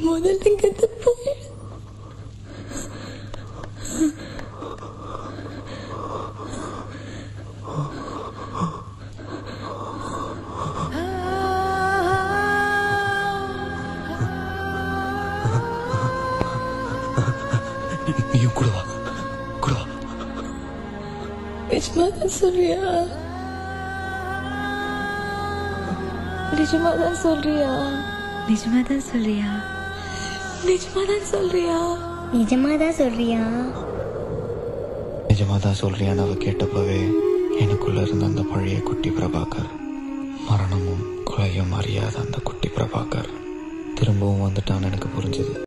முதல்ல இங்கிருந்து போயிடு நீயும் கூட வா கூட வா. நிஜமாதான் சொல்றியா? நிஜமாதான் சொல்றியா? நிஜமாதான் சொல்றியா? நிஜமாதான் சொல்றியா? நிஜமாதான் சொல்றியா? நிஜமா தான் சொல்றியான்னு அவ கேட்டப்பவே எனக்குள்ள இருந்த அந்த பழைய குட்டி பிரபாகர் மரணமும் கொலையும் அறியாத அந்த குட்டி பிரபாகர் திரும்பவும் வந்துட்டான்னு எனக்கு புரிஞ்சுது.